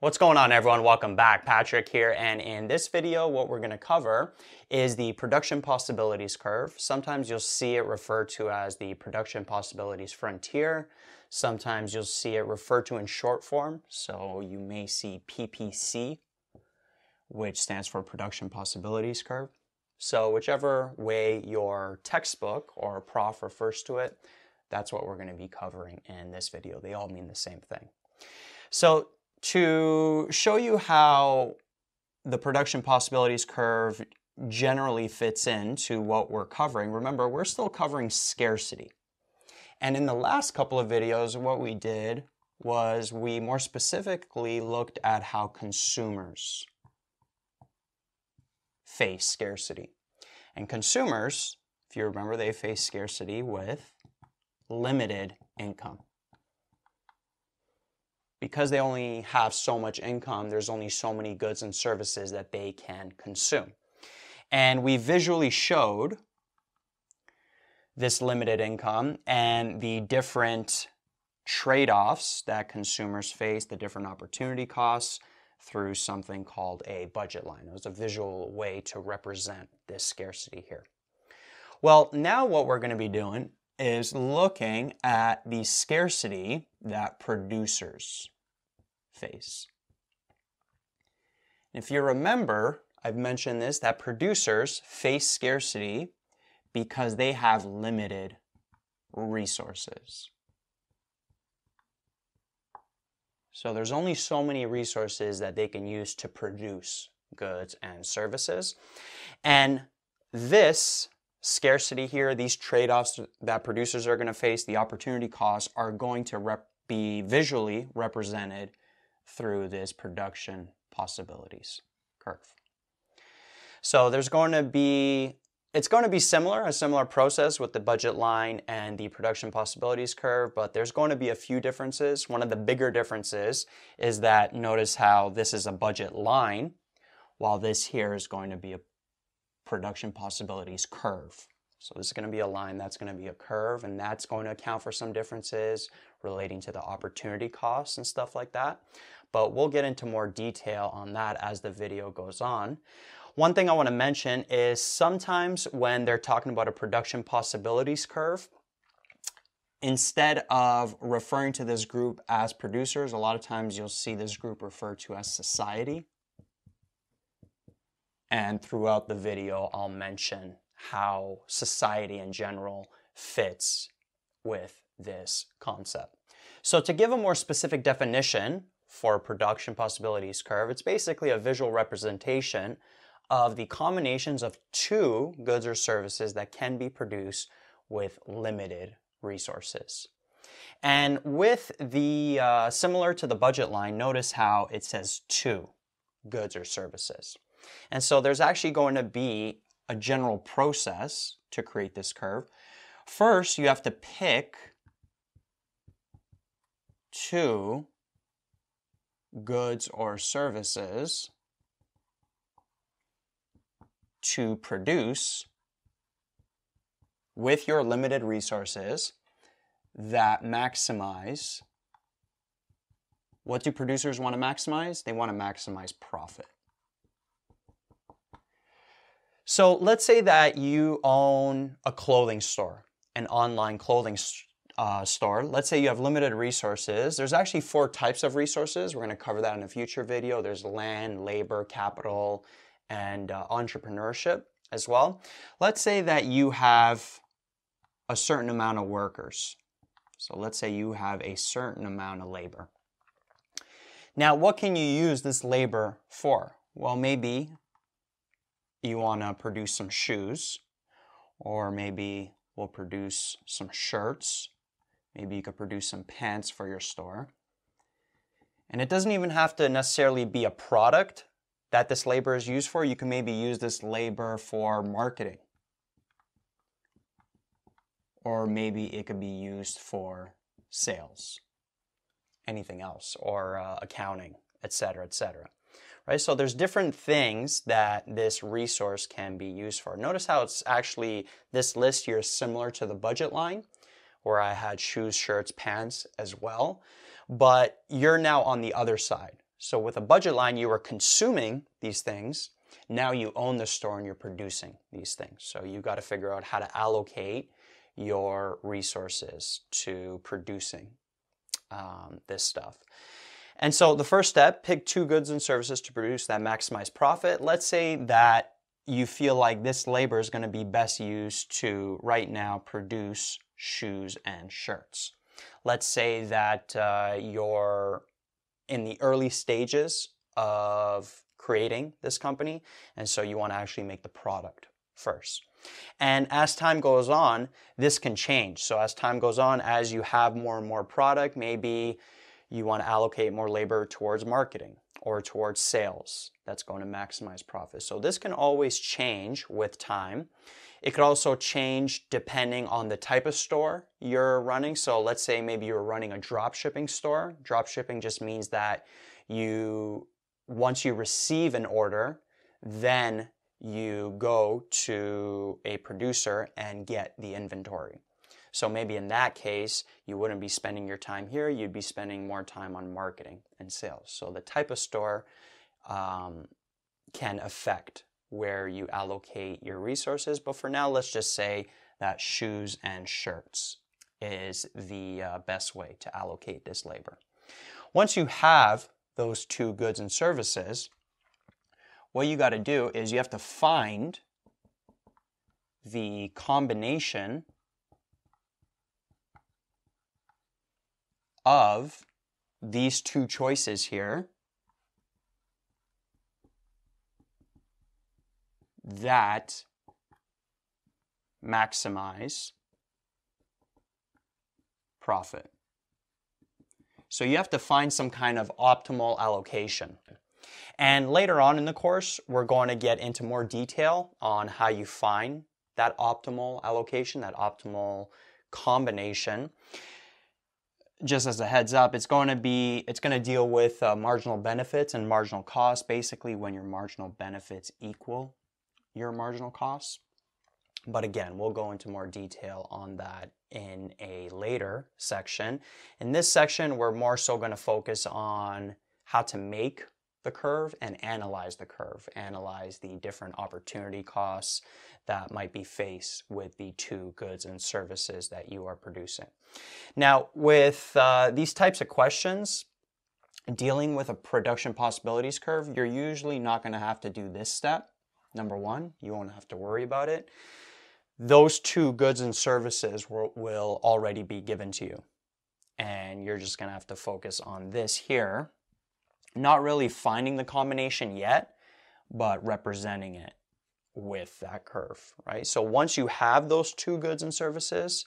What's going on everyone? Welcome back. Patrick here and in this video what we're going to cover is the production possibilities curve. Sometimes you'll see it referred to as the production possibilities frontier. Sometimes you'll see it referred to in short form. So you may see PPC which stands for production possibilities curve. So whichever way your textbook or prof refers to it, that's what we're going to be covering in this video. They all mean the same thing. So to show you how the production possibilities curve generally fits into what we're covering, remember, we're still covering scarcity. And in the last couple of videos, what we did was we more specifically looked at how consumers face scarcity. And consumers, if you remember, they face scarcity with limited income because they only have so much income, there's only so many goods and services that they can consume. And we visually showed this limited income and the different trade offs that consumers face, the different opportunity costs through something called a budget line. It was a visual way to represent this scarcity here. Well, now what we're going to be doing is looking at the scarcity that producers face. If you remember, I've mentioned this, that producers face scarcity because they have limited resources. So there's only so many resources that they can use to produce goods and services. And this scarcity here, these trade offs that producers are going to face, the opportunity costs, are going to rep- be visually represented through this production possibilities curve. So there's going to be, it's going to be similar, a similar process with the budget line and the production possibilities curve, but there's going to be a few differences. One of the bigger differences is that notice how this is a budget line, while this here is going to be a production possibilities curve. So this is going to be a line, that's going to be a curve, and that's going to account for some differences relating to the opportunity costs and stuff like that. But we'll get into more detail on that as the video goes on. One thing I want to mention is sometimes when they're talking about a production possibilities curve, instead of referring to this group as producers, a lot of times you'll see this group referred to as society. And throughout the video, I'll mention how society in general fits with this concept. So to give a more specific definition for production possibilities curve, it's basically a visual representation of the combinations of two goods or services that can be produced with limited resources. And with the, uh, similar to the budget line, notice how it says two goods or services. And so there's actually going to be a general process to create this curve. First, you have to pick two goods or services to produce with your limited resources that maximize what do producers want to maximize? They want to maximize profit. So let's say that you own a clothing store, an online clothing uh, store. Let's say you have limited resources. There's actually four types of resources. We're going to cover that in a future video. There's land, labor, capital, and uh, entrepreneurship as well. Let's say that you have a certain amount of workers. So let's say you have a certain amount of labor. Now, what can you use this labor for? Well, maybe you want to produce some shoes, or maybe we'll produce some shirts. Maybe you could produce some pants for your store. And it doesn't even have to necessarily be a product that this labor is used for. You can maybe use this labor for marketing. Or maybe it could be used for sales, anything else, or uh, accounting, etc., etc right? So there's different things that this resource can be used for. Notice how it's actually, this list here is similar to the budget line where I had shoes, shirts, pants as well, but you're now on the other side. So with a budget line, you are consuming these things. Now you own the store and you're producing these things. So you've got to figure out how to allocate your resources to producing um, this stuff. And so the first step, pick two goods and services to produce that maximize profit. Let's say that you feel like this labor is going to be best used to right now produce shoes and shirts. Let's say that uh, you're in the early stages of creating this company, and so you want to actually make the product first. And as time goes on, this can change. So as time goes on, as you have more and more product, maybe you want to allocate more labor towards marketing or towards sales. That's going to maximize profit. So this can always change with time. It could also change depending on the type of store you're running. So let's say maybe you're running a drop shipping store. Drop shipping just means that you, once you receive an order, then you go to a producer and get the inventory. So maybe in that case, you wouldn't be spending your time here, you'd be spending more time on marketing and sales. So the type of store um, can affect where you allocate your resources. But for now, let's just say that shoes and shirts is the uh, best way to allocate this labor. Once you have those two goods and services, what you got to do is you have to find the combination of these two choices here that maximize profit. So you have to find some kind of optimal allocation. And later on in the course, we're going to get into more detail on how you find that optimal allocation, that optimal combination just as a heads up, it's going to be it's going to deal with uh, marginal benefits and marginal costs. Basically, when your marginal benefits equal your marginal costs. But again, we'll go into more detail on that in a later section. In this section, we're more so going to focus on how to make the curve and analyze the curve, analyze the different opportunity costs that might be faced with the two goods and services that you are producing. Now, with uh, these types of questions, dealing with a production possibilities curve, you're usually not going to have to do this step. Number one, you won't have to worry about it. Those two goods and services will, will already be given to you. And you're just going to have to focus on this here not really finding the combination yet, but representing it with that curve, right? So once you have those two goods and services,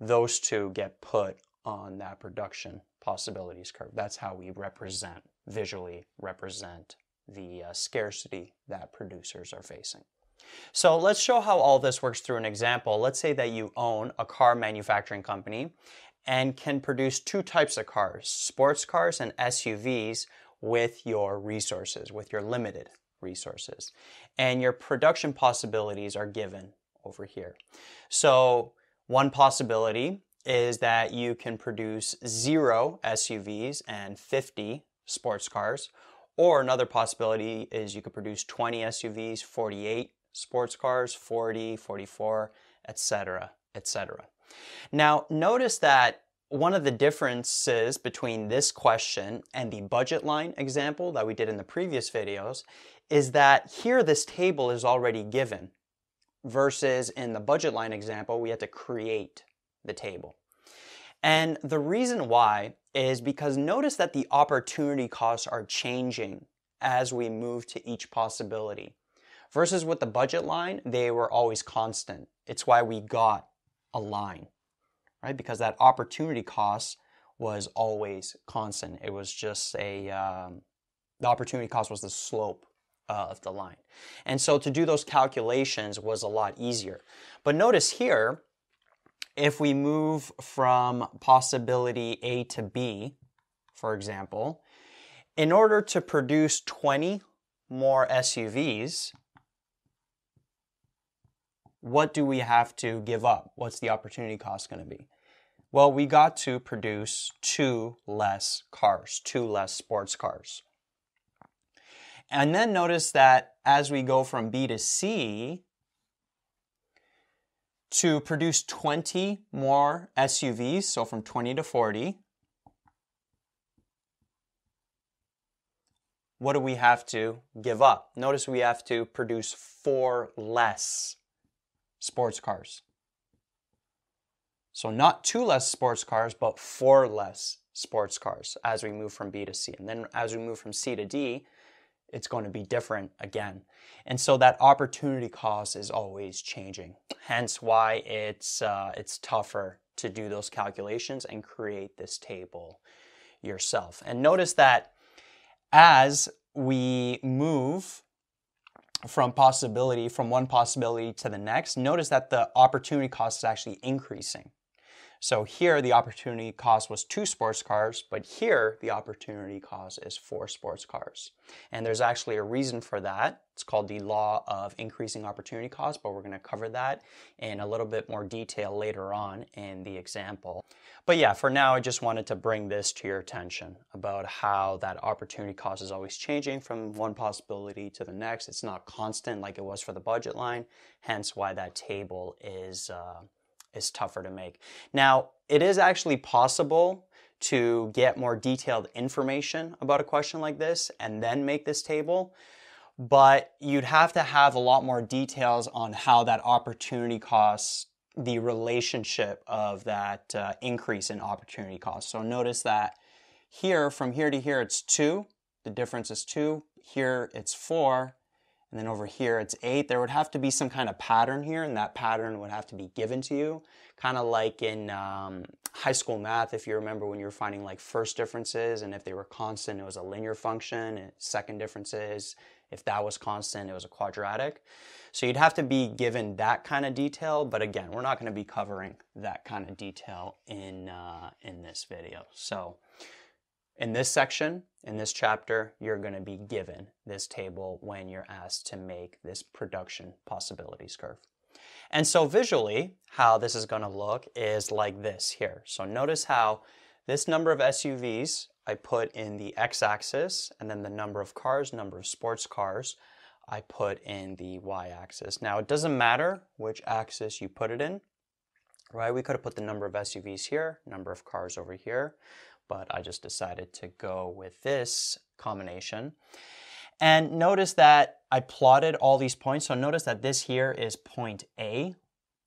those two get put on that production possibilities curve. That's how we represent, visually represent the uh, scarcity that producers are facing. So let's show how all this works through an example. Let's say that you own a car manufacturing company and can produce two types of cars, sports cars and SUVs with your resources, with your limited resources. And your production possibilities are given over here. So one possibility is that you can produce zero SUVs and 50 sports cars. Or another possibility is you could produce 20 SUVs, 48 sports cars, 40, 44, etc., etc. Now, notice that one of the differences between this question and the budget line example that we did in the previous videos is that here this table is already given versus in the budget line example we had to create the table. And the reason why is because notice that the opportunity costs are changing as we move to each possibility. Versus with the budget line, they were always constant. It's why we got a line right? Because that opportunity cost was always constant. It was just a, um, the opportunity cost was the slope uh, of the line. And so to do those calculations was a lot easier. But notice here, if we move from possibility A to B, for example, in order to produce 20 more SUVs, what do we have to give up? What's the opportunity cost going to be? Well, we got to produce two less cars, two less sports cars. And then notice that as we go from B to C, to produce 20 more SUVs, so from 20 to 40, what do we have to give up? Notice we have to produce four less sports cars. So not two less sports cars, but four less sports cars as we move from B to C. And then as we move from C to D, it's going to be different again. And so that opportunity cost is always changing. Hence why it's, uh, it's tougher to do those calculations and create this table yourself. And notice that as we move from possibility, from one possibility to the next, notice that the opportunity cost is actually increasing. So here the opportunity cost was two sports cars, but here the opportunity cost is four sports cars. And there's actually a reason for that. It's called the law of increasing opportunity cost, but we're going to cover that in a little bit more detail later on in the example. But yeah, for now, I just wanted to bring this to your attention about how that opportunity cost is always changing from one possibility to the next. It's not constant like it was for the budget line, hence why that table is uh, is tougher to make. Now, it is actually possible to get more detailed information about a question like this and then make this table, but you'd have to have a lot more details on how that opportunity costs the relationship of that uh, increase in opportunity cost. So notice that here, from here to here, it's two. The difference is two. Here, it's four. And then over here, it's eight. There would have to be some kind of pattern here, and that pattern would have to be given to you. Kind of like in um, high school math, if you remember when you were finding like first differences, and if they were constant, it was a linear function. Second differences, if that was constant, it was a quadratic. So you'd have to be given that kind of detail, but again, we're not going to be covering that kind of detail in, uh, in this video. So in this section, in this chapter, you're going to be given this table when you're asked to make this production possibilities curve. And so visually, how this is going to look is like this here. So notice how this number of SUVs I put in the x-axis, and then the number of cars, number of sports cars, I put in the y-axis. Now it doesn't matter which axis you put it in, right? We could have put the number of SUVs here, number of cars over here but I just decided to go with this combination. And notice that I plotted all these points. So notice that this here is point A.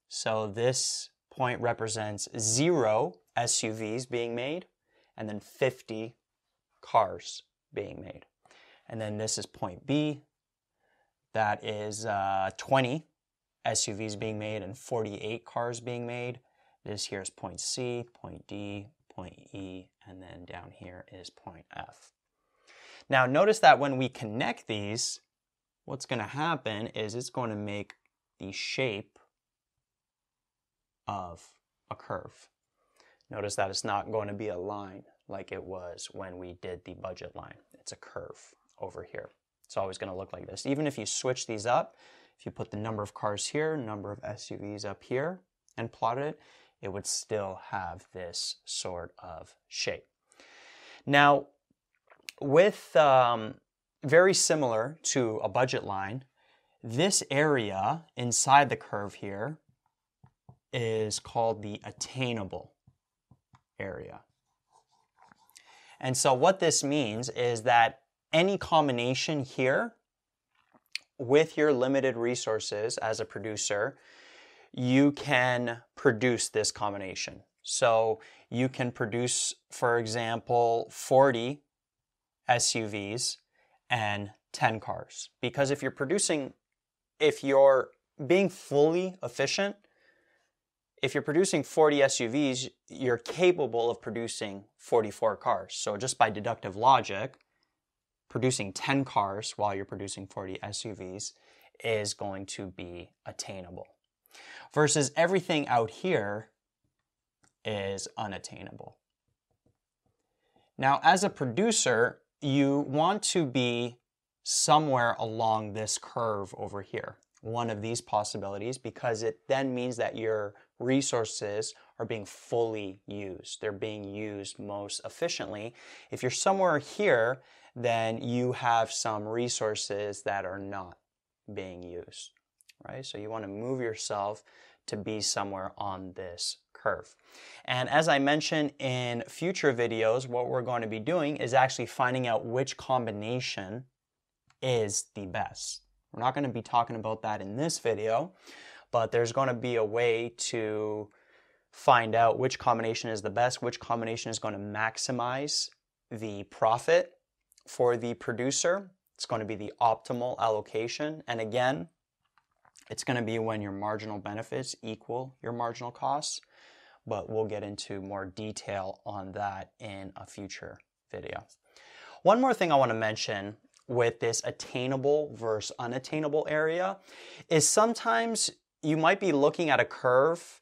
So this point represents zero SUVs being made and then 50 cars being made. And then this is point B. That is uh, 20 SUVs being made and 48 cars being made. This here is point C, point D, point E, and then down here is point F. Now notice that when we connect these, what's going to happen is it's going to make the shape of a curve. Notice that it's not going to be a line like it was when we did the budget line. It's a curve over here. It's always going to look like this. Even if you switch these up, if you put the number of cars here, number of SUVs up here, and plot it, it would still have this sort of shape. Now, with um, very similar to a budget line, this area inside the curve here is called the attainable area. And so what this means is that any combination here with your limited resources as a producer you can produce this combination. So you can produce, for example, 40 SUVs and 10 cars. Because if you're producing, if you're being fully efficient, if you're producing 40 SUVs, you're capable of producing 44 cars. So just by deductive logic, producing 10 cars while you're producing 40 SUVs is going to be attainable versus everything out here is unattainable. Now, as a producer, you want to be somewhere along this curve over here, one of these possibilities, because it then means that your resources are being fully used. They're being used most efficiently. If you're somewhere here, then you have some resources that are not being used, right? So you want to move yourself to be somewhere on this curve. And as I mentioned in future videos, what we're going to be doing is actually finding out which combination is the best. We're not going to be talking about that in this video, but there's going to be a way to find out which combination is the best, which combination is going to maximize the profit for the producer. It's going to be the optimal allocation. And again, it's going to be when your marginal benefits equal your marginal costs, but we'll get into more detail on that in a future video. One more thing I want to mention with this attainable versus unattainable area is sometimes you might be looking at a curve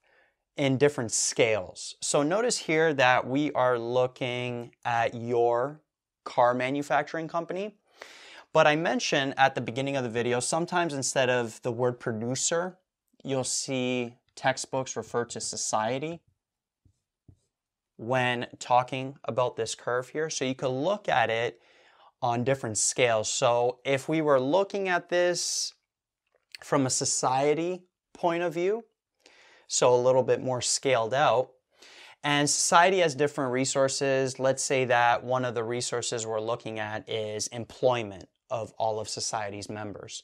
in different scales. So notice here that we are looking at your car manufacturing company. But I mentioned at the beginning of the video, sometimes instead of the word producer, you'll see textbooks refer to society when talking about this curve here. So you could look at it on different scales. So if we were looking at this from a society point of view, so a little bit more scaled out, and society has different resources. Let's say that one of the resources we're looking at is employment of all of society's members.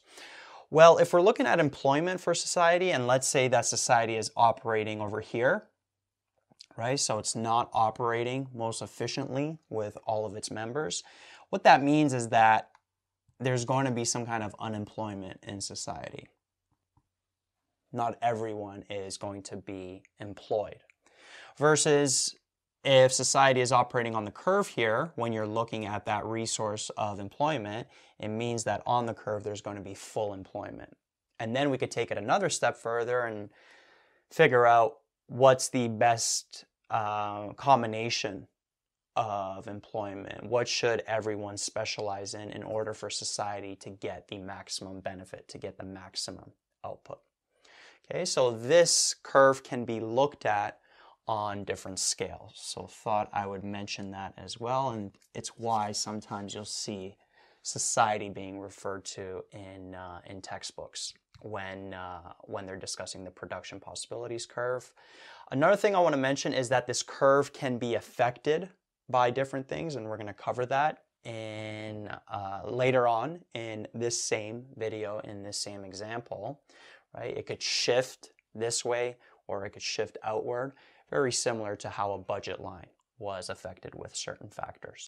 Well, if we're looking at employment for society, and let's say that society is operating over here, right? So it's not operating most efficiently with all of its members. What that means is that there's going to be some kind of unemployment in society. Not everyone is going to be employed. Versus if society is operating on the curve here, when you're looking at that resource of employment, it means that on the curve there's going to be full employment. And then we could take it another step further and figure out what's the best uh, combination of employment. What should everyone specialize in in order for society to get the maximum benefit, to get the maximum output? Okay, so this curve can be looked at on different scales. So thought I would mention that as well, and it's why sometimes you'll see society being referred to in uh, in textbooks when uh, when they're discussing the production possibilities curve. Another thing I want to mention is that this curve can be affected by different things, and we're going to cover that in uh, later on in this same video in this same example. Right, it could shift this way or it could shift outward very similar to how a budget line was affected with certain factors.